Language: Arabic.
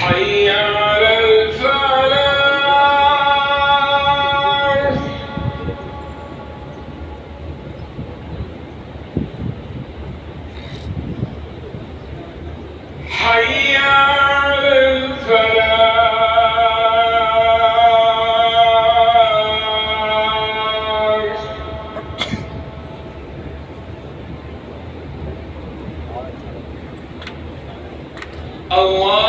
حي Allah